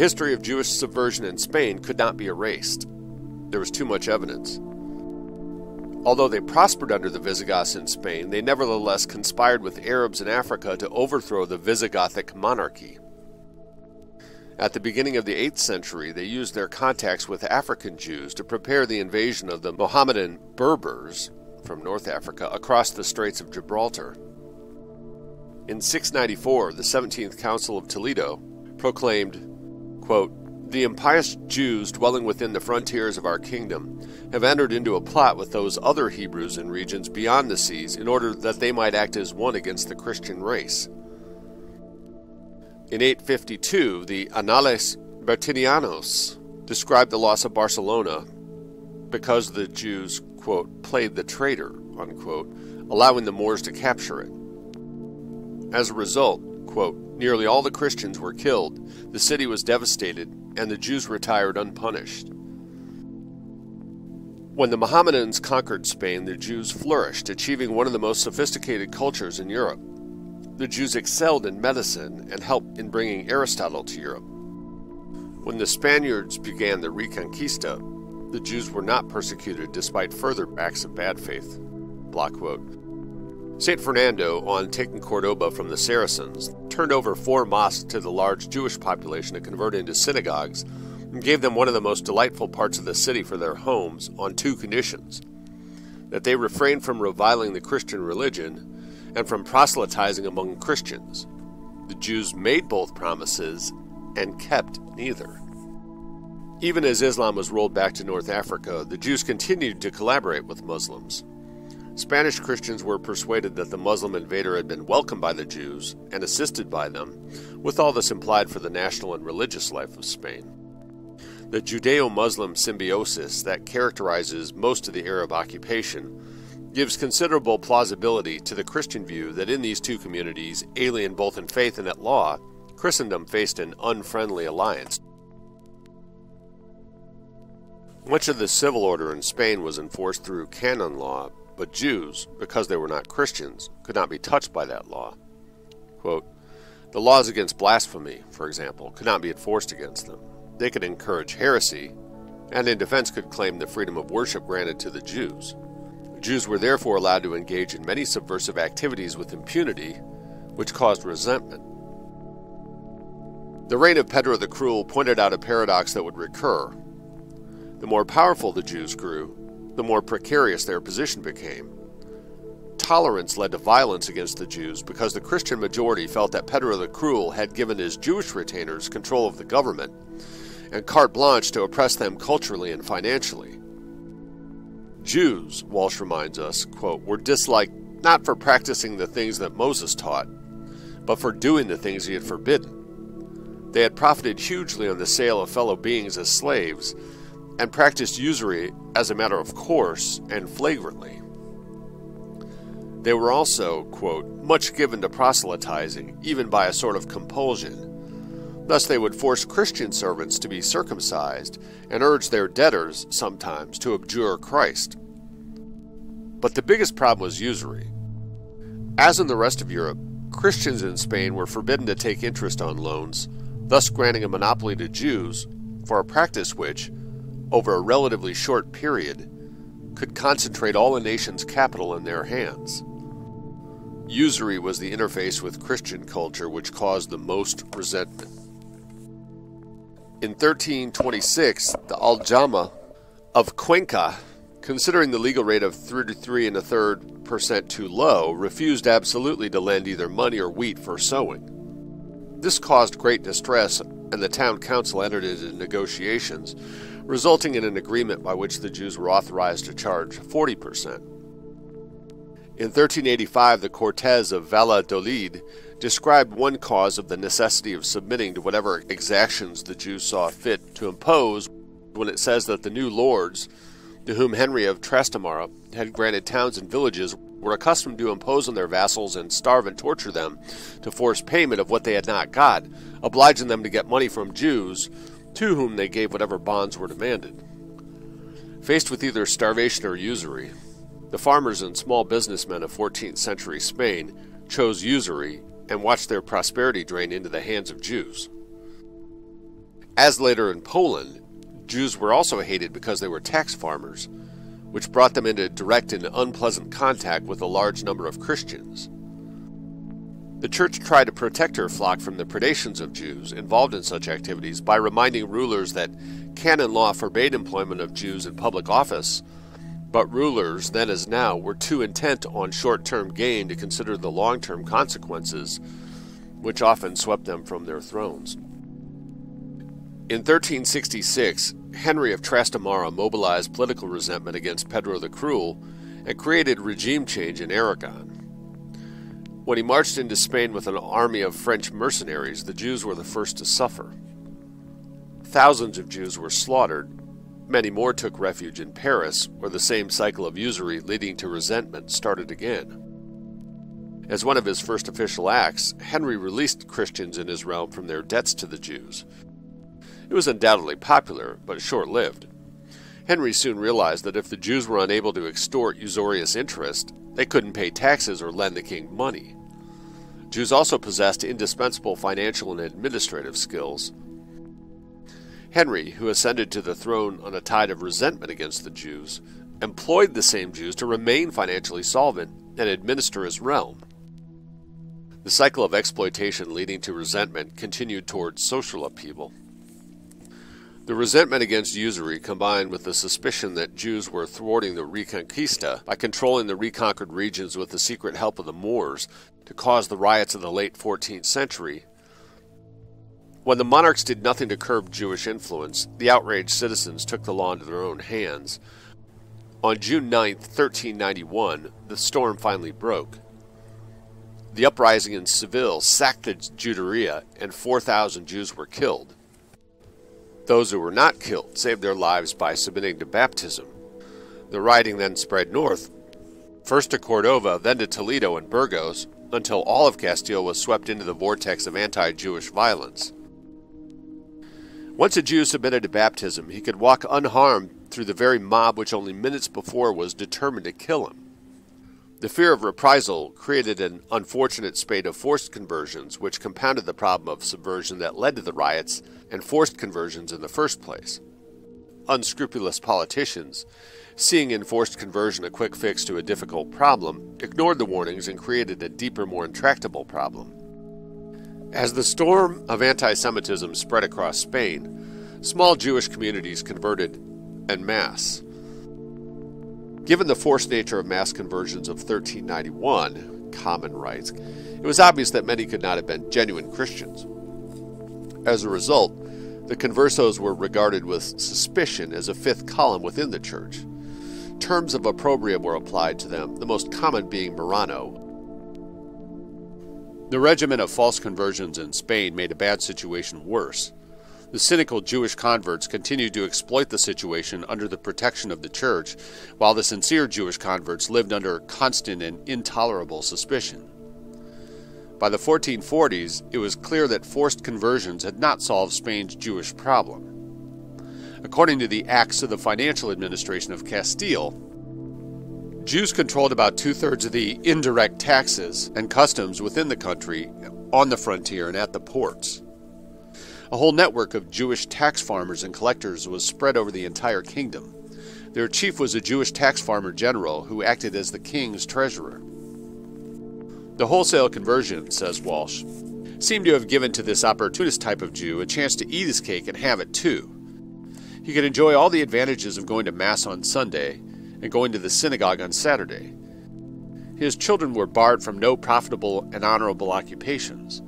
history of Jewish subversion in Spain could not be erased. There was too much evidence. Although they prospered under the Visigoths in Spain, they nevertheless conspired with Arabs in Africa to overthrow the Visigothic monarchy. At the beginning of the 8th century, they used their contacts with African Jews to prepare the invasion of the Mohammedan Berbers from North Africa across the Straits of Gibraltar. In 694, the 17th Council of Toledo proclaimed, quote, the impious Jews dwelling within the frontiers of our kingdom have entered into a plot with those other Hebrews in regions beyond the seas in order that they might act as one against the Christian race. In 852, the Annales Bertinianos described the loss of Barcelona because the Jews, quote, played the traitor, unquote, allowing the Moors to capture it. As a result, quote, nearly all the Christians were killed, the city was devastated, and the Jews retired unpunished. When the Mohammedans conquered Spain, the Jews flourished, achieving one of the most sophisticated cultures in Europe. The Jews excelled in medicine and helped in bringing Aristotle to Europe. When the Spaniards began the Reconquista, the Jews were not persecuted despite further acts of bad faith. Block quote. St. Fernando, on taking Cordoba from the Saracens, turned over four mosques to the large Jewish population to convert into synagogues and gave them one of the most delightful parts of the city for their homes on two conditions that they refrained from reviling the Christian religion and from proselytizing among Christians. The Jews made both promises and kept neither. Even as Islam was rolled back to North Africa, the Jews continued to collaborate with Muslims. Spanish Christians were persuaded that the Muslim invader had been welcomed by the Jews and assisted by them, with all this implied for the national and religious life of Spain. The Judeo Muslim symbiosis that characterizes most of the Arab occupation gives considerable plausibility to the Christian view that in these two communities, alien both in faith and at law, Christendom faced an unfriendly alliance. Much of the civil order in Spain was enforced through canon law, but Jews, because they were not Christians, could not be touched by that law. Quote, the laws against blasphemy, for example, could not be enforced against them. They could encourage heresy, and in defense could claim the freedom of worship granted to the Jews. Jews were therefore allowed to engage in many subversive activities with impunity, which caused resentment. The reign of Pedro the Cruel pointed out a paradox that would recur. The more powerful the Jews grew, the more precarious their position became. Tolerance led to violence against the Jews because the Christian majority felt that Pedro the Cruel had given his Jewish retainers control of the government and carte blanche to oppress them culturally and financially. Jews, Walsh reminds us, quote, were disliked not for practicing the things that Moses taught, but for doing the things he had forbidden. They had profited hugely on the sale of fellow beings as slaves and practiced usury as a matter of course and flagrantly. They were also, quote, much given to proselytizing, even by a sort of compulsion. Thus, they would force Christian servants to be circumcised and urge their debtors, sometimes, to abjure Christ. But the biggest problem was usury. As in the rest of Europe, Christians in Spain were forbidden to take interest on loans, thus granting a monopoly to Jews for a practice which, over a relatively short period, could concentrate all a nation's capital in their hands. Usury was the interface with Christian culture which caused the most resentment. In 1326, the Aljama of Cuenca, considering the legal rate of 33 and a third percent too low, refused absolutely to lend either money or wheat for sowing. This caused great distress, and the town council entered into negotiations, resulting in an agreement by which the Jews were authorized to charge 40%. In 1385, the Cortes of Valladolid described one cause of the necessity of submitting to whatever exactions the Jews saw fit to impose when it says that the new lords, to whom Henry of Trastamara had granted towns and villages, were accustomed to impose on their vassals and starve and torture them to force payment of what they had not got, obliging them to get money from Jews to whom they gave whatever bonds were demanded. Faced with either starvation or usury, the farmers and small businessmen of 14th century Spain chose usury and watched their prosperity drain into the hands of Jews. As later in Poland, Jews were also hated because they were tax farmers, which brought them into direct and unpleasant contact with a large number of Christians. The church tried to protect her flock from the predations of Jews involved in such activities by reminding rulers that canon law forbade employment of Jews in public office, but rulers, then as now, were too intent on short term gain to consider the long term consequences, which often swept them from their thrones. In 1366, Henry of Trastamara mobilized political resentment against Pedro the Cruel and created regime change in Aragon. When he marched into Spain with an army of French mercenaries, the Jews were the first to suffer. Thousands of Jews were slaughtered. Many more took refuge in Paris, where the same cycle of usury leading to resentment started again. As one of his first official acts, Henry released Christians in his realm from their debts to the Jews. It was undoubtedly popular, but short lived. Henry soon realized that if the Jews were unable to extort usurious interest, they couldn't pay taxes or lend the king money. Jews also possessed indispensable financial and administrative skills. Henry, who ascended to the throne on a tide of resentment against the Jews, employed the same Jews to remain financially solvent and administer his realm. The cycle of exploitation leading to resentment continued towards social upheaval. The resentment against usury combined with the suspicion that Jews were thwarting the Reconquista by controlling the reconquered regions with the secret help of the Moors to cause the riots of the late 14th century. When the monarchs did nothing to curb Jewish influence, the outraged citizens took the law into their own hands. On June 9, 1391, the storm finally broke. The uprising in Seville sacked the Juderia, and 4,000 Jews were killed. Those who were not killed saved their lives by submitting to baptism. The rioting then spread north, first to Cordova, then to Toledo and Burgos, until all of Castile was swept into the vortex of anti Jewish violence. Once a Jew submitted to baptism, he could walk unharmed through the very mob which only minutes before was determined to kill him. The fear of reprisal created an unfortunate spate of forced conversions, which compounded the problem of subversion that led to the riots and forced conversions in the first place. Unscrupulous politicians, seeing in forced conversion a quick fix to a difficult problem, ignored the warnings and created a deeper, more intractable problem. As the storm of anti Semitism spread across Spain, small Jewish communities converted en masse. Given the forced nature of mass conversions of 1391, Kamen writes, it was obvious that many could not have been genuine Christians. As a result, the conversos were regarded with suspicion as a fifth column within the church. Terms of opprobrium were applied to them, the most common being Marrano. The regimen of false conversions in Spain made a bad situation worse. The cynical Jewish converts continued to exploit the situation under the protection of the church, while the sincere Jewish converts lived under constant and intolerable suspicion. By the 1440s, it was clear that forced conversions had not solved Spain's Jewish problem. According to the Acts of the Financial Administration of Castile, Jews controlled about two thirds of the indirect taxes and customs within the country, on the frontier, and at the ports. A whole network of Jewish tax farmers and collectors was spread over the entire kingdom. Their chief was a Jewish tax farmer general who acted as the king's treasurer. The wholesale conversion, says Walsh, seemed to have given to this opportunist type of Jew a chance to eat his cake and have it too. He could enjoy all the advantages of going to Mass on Sunday and going to the synagogue on Saturday. His children were barred from no profitable and honorable occupations.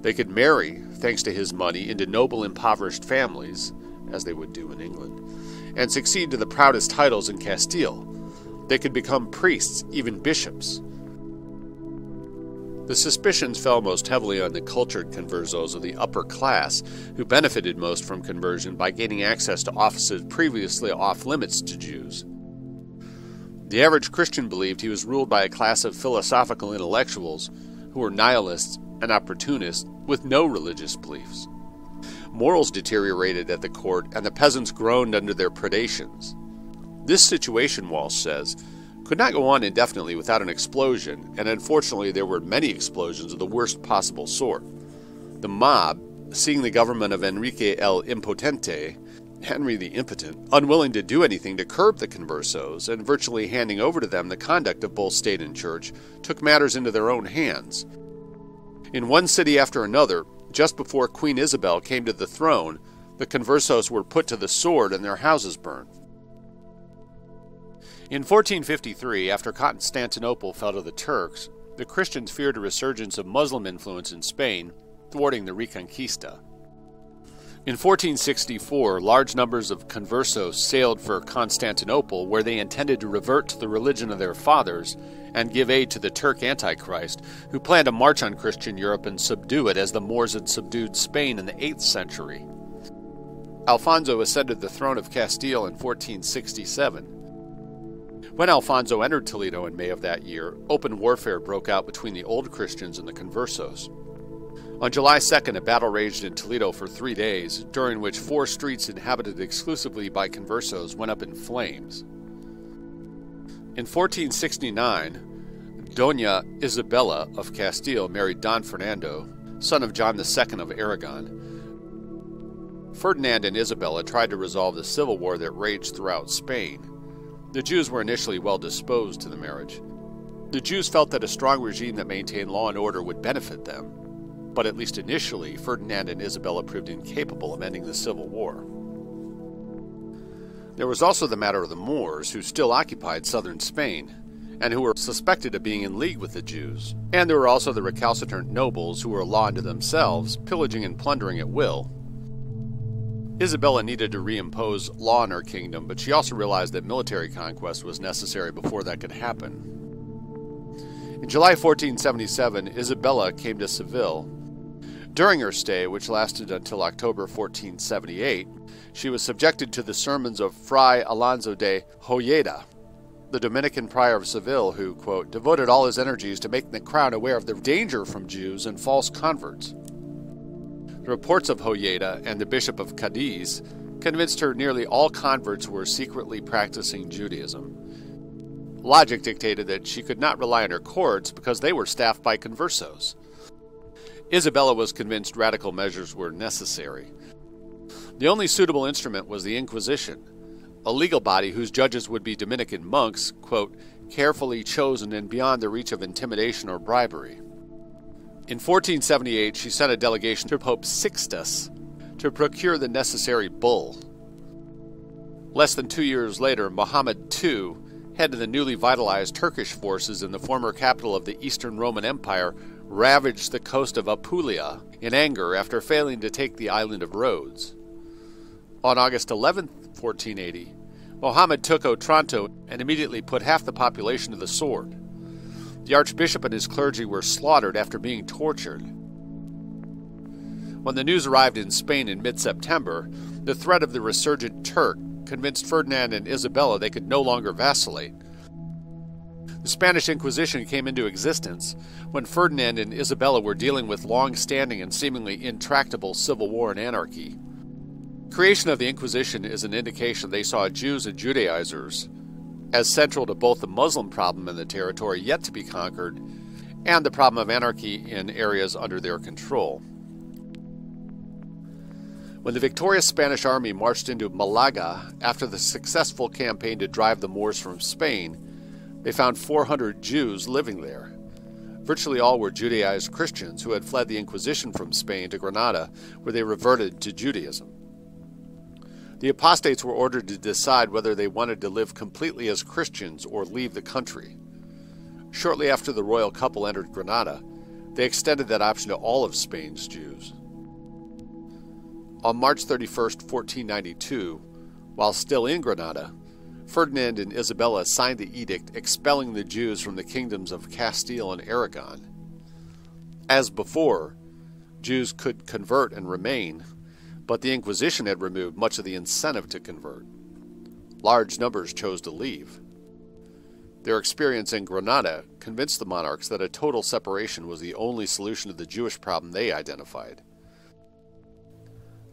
They could marry, thanks to his money, into noble impoverished families, as they would do in England, and succeed to the proudest titles in Castile. They could become priests, even bishops. The suspicions fell most heavily on the cultured conversos of the upper class, who benefited most from conversion by gaining access to offices previously off limits to Jews. The average Christian believed he was ruled by a class of philosophical intellectuals who were nihilists and opportunists with no religious beliefs. Morals deteriorated at the court, and the peasants groaned under their predations. This situation, Walsh says, could not go on indefinitely without an explosion, and unfortunately there were many explosions of the worst possible sort. The mob, seeing the government of Enrique el Impotente, Henry the Impotent, unwilling to do anything to curb the conversos and virtually handing over to them the conduct of both state and church, took matters into their own hands. In one city after another, just before Queen Isabel came to the throne, the conversos were put to the sword and their houses burned. In 1453, after Constantinople fell to the Turks, the Christians feared a resurgence of Muslim influence in Spain, thwarting the Reconquista. In 1464, large numbers of conversos sailed for Constantinople, where they intended to revert to the religion of their fathers and give aid to the Turk Antichrist, who planned to march on Christian Europe and subdue it as the Moors had subdued Spain in the 8th century. Alfonso ascended the throne of Castile in 1467. When Alfonso entered Toledo in May of that year, open warfare broke out between the old Christians and the conversos. On July 2nd, a battle raged in Toledo for three days, during which four streets inhabited exclusively by conversos went up in flames. In 1469, Dona Isabella of Castile married Don Fernando, son of John II of Aragon. Ferdinand and Isabella tried to resolve the civil war that raged throughout Spain. The Jews were initially well disposed to the marriage. The Jews felt that a strong regime that maintained law and order would benefit them, but at least initially, Ferdinand and Isabella proved incapable of ending the civil war. There was also the matter of the Moors, who still occupied southern Spain, and who were suspected of being in league with the Jews. And there were also the recalcitrant nobles, who were a law unto themselves, pillaging and plundering at will. Isabella needed to reimpose law in her kingdom, but she also realized that military conquest was necessary before that could happen. In July 1477, Isabella came to Seville during her stay, which lasted until October 1478, she was subjected to the sermons of Fray Alonso de Hojeda, the Dominican prior of Seville, who, quote, devoted all his energies to making the crown aware of the danger from Jews and false converts. The reports of Hojeda and the Bishop of Cadiz convinced her nearly all converts were secretly practicing Judaism. Logic dictated that she could not rely on her courts because they were staffed by conversos. Isabella was convinced radical measures were necessary. The only suitable instrument was the Inquisition, a legal body whose judges would be Dominican monks, quote, carefully chosen and beyond the reach of intimidation or bribery. In 1478, she sent a delegation to Pope Sixtus to procure the necessary bull. Less than two years later, Muhammad II, head of the newly vitalized Turkish forces in the former capital of the Eastern Roman Empire, ravaged the coast of Apulia in anger after failing to take the island of Rhodes. On August 11, 1480, Mohammed took Otranto and immediately put half the population to the sword. The archbishop and his clergy were slaughtered after being tortured. When the news arrived in Spain in mid September, the threat of the resurgent Turk convinced Ferdinand and Isabella they could no longer vacillate. The Spanish Inquisition came into existence when Ferdinand and Isabella were dealing with long standing and seemingly intractable civil war and anarchy. Creation of the Inquisition is an indication they saw Jews and Judaizers as central to both the Muslim problem in the territory yet to be conquered and the problem of anarchy in areas under their control. When the victorious Spanish army marched into Malaga after the successful campaign to drive the Moors from Spain, they found 400 Jews living there. Virtually all were Judaized Christians who had fled the Inquisition from Spain to Granada, where they reverted to Judaism. The apostates were ordered to decide whether they wanted to live completely as Christians or leave the country. Shortly after the royal couple entered Granada, they extended that option to all of Spain's Jews. On March 31, 1492, while still in Granada, Ferdinand and Isabella signed the edict expelling the Jews from the kingdoms of Castile and Aragon. As before, Jews could convert and remain, but the Inquisition had removed much of the incentive to convert. Large numbers chose to leave. Their experience in Granada convinced the monarchs that a total separation was the only solution to the Jewish problem they identified.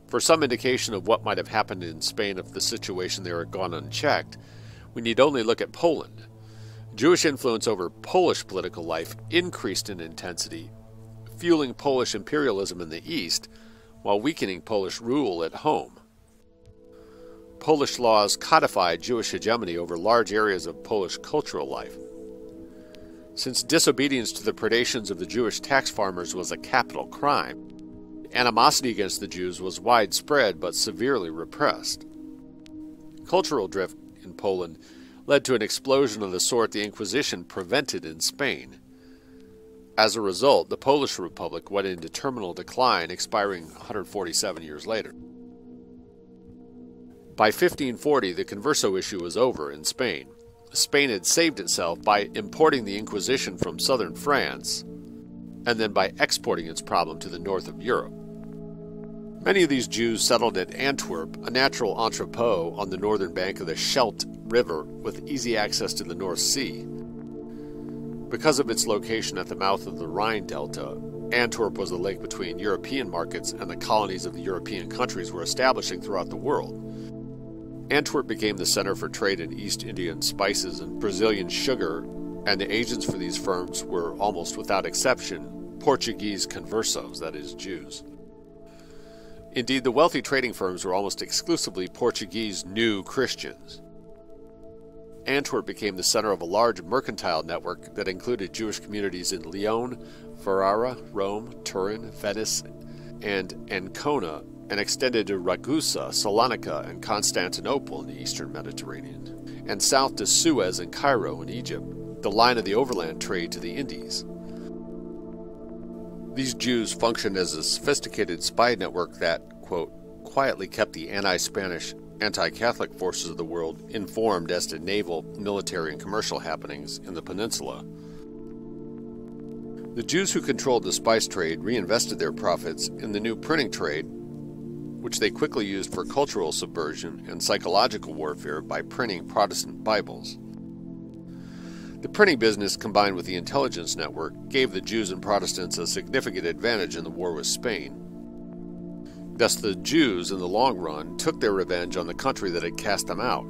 For some indication of what might have happened in Spain if the situation there had gone unchecked, we need only look at Poland. Jewish influence over Polish political life increased in intensity, fueling Polish imperialism in the east, while weakening Polish rule at home. Polish laws codified Jewish hegemony over large areas of Polish cultural life. Since disobedience to the predations of the Jewish tax farmers was a capital crime, animosity against the Jews was widespread but severely repressed. Cultural drift in Poland led to an explosion of the sort the Inquisition prevented in Spain. As a result, the Polish Republic went into terminal decline, expiring 147 years later. By 1540, the Converso issue was over in Spain. Spain had saved itself by importing the Inquisition from southern France, and then by exporting its problem to the north of Europe. Many of these Jews settled at Antwerp, a natural entrepot on the northern bank of the Scheldt River with easy access to the North Sea. Because of its location at the mouth of the Rhine Delta, Antwerp was the link between European markets and the colonies of the European countries were establishing throughout the world. Antwerp became the center for trade in East Indian spices and Brazilian sugar, and the agents for these firms were almost without exception Portuguese conversos, that is, Jews. Indeed, the wealthy trading firms were almost exclusively Portuguese new Christians. Antwerp became the center of a large mercantile network that included Jewish communities in Lyon, Ferrara, Rome, Turin, Venice, and Ancona, and extended to Ragusa, Salonika, and Constantinople in the eastern Mediterranean, and south to Suez and Cairo in Egypt, the line of the overland trade to the Indies. These Jews functioned as a sophisticated spy network that, quote, quietly kept the anti Spanish, anti Catholic forces of the world informed as to naval, military, and commercial happenings in the peninsula. The Jews who controlled the spice trade reinvested their profits in the new printing trade which they quickly used for cultural subversion and psychological warfare by printing Protestant Bibles. The printing business, combined with the intelligence network, gave the Jews and Protestants a significant advantage in the war with Spain. Thus, the Jews, in the long run, took their revenge on the country that had cast them out.